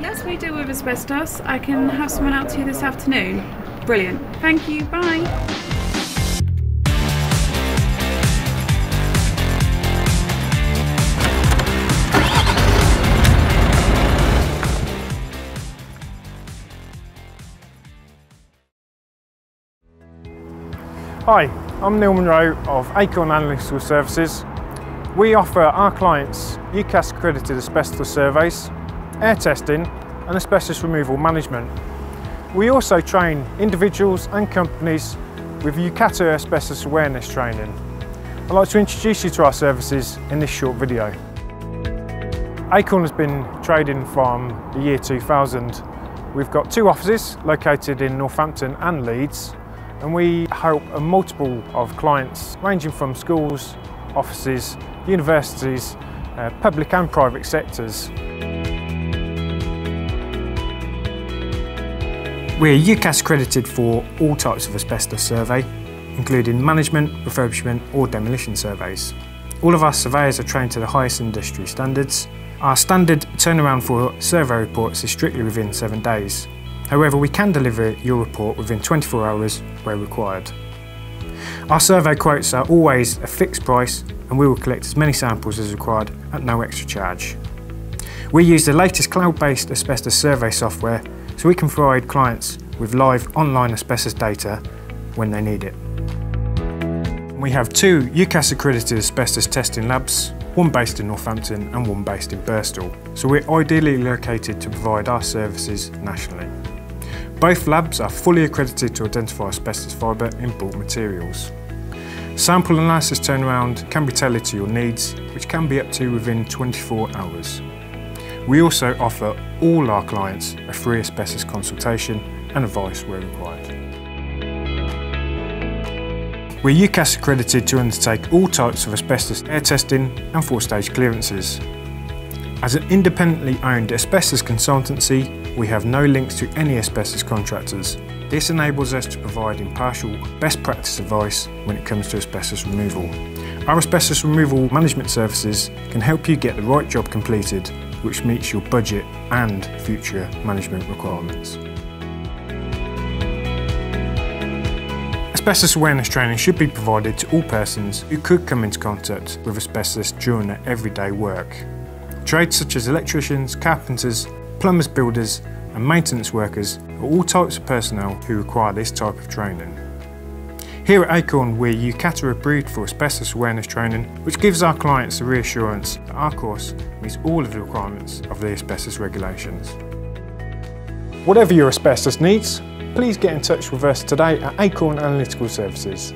Yes, we deal with asbestos. I can have someone out to you this afternoon. Brilliant. Thank you. Bye. Hi, I'm Neil Monroe of Acorn Analytical Services. We offer our clients UKAS accredited asbestos surveys, air testing and asbestos removal management. We also train individuals and companies with UKATA asbestos awareness training. I'd like to introduce you to our services in this short video. Acorn has been trading from the year 2000. We've got two offices located in Northampton and Leeds and we help a multiple of clients ranging from schools, offices, universities, uh, public and private sectors. We're UKAS accredited for all types of asbestos survey, including management, refurbishment or demolition surveys. All of our surveyors are trained to the highest industry standards. Our standard turnaround for survey reports is strictly within seven days, However, we can deliver your report within 24 hours where required. Our survey quotes are always a fixed price and we will collect as many samples as required at no extra charge. We use the latest cloud-based asbestos survey software so we can provide clients with live online asbestos data when they need it. We have two UKAS accredited asbestos testing labs, one based in Northampton and one based in Birstall, so we're ideally located to provide our services nationally. Both labs are fully accredited to identify asbestos fibre in bulk materials. Sample analysis turnaround can be tailored to your needs, which can be up to within 24 hours. We also offer all our clients a free asbestos consultation and advice where required. We're UKAS accredited to undertake all types of asbestos air testing and four-stage clearances. As an independently owned asbestos consultancy, we have no links to any asbestos contractors. This enables us to provide impartial, best practice advice when it comes to asbestos removal. Our asbestos removal management services can help you get the right job completed which meets your budget and future management requirements. Asbestos awareness training should be provided to all persons who could come into contact with asbestos during their everyday work. Trades such as electricians, carpenters plumbers, builders and maintenance workers are all types of personnel who require this type of training. Here at Acorn we're UKATA approved for asbestos awareness training which gives our clients the reassurance that our course meets all of the requirements of the asbestos regulations. Whatever your asbestos needs, please get in touch with us today at Acorn Analytical Services.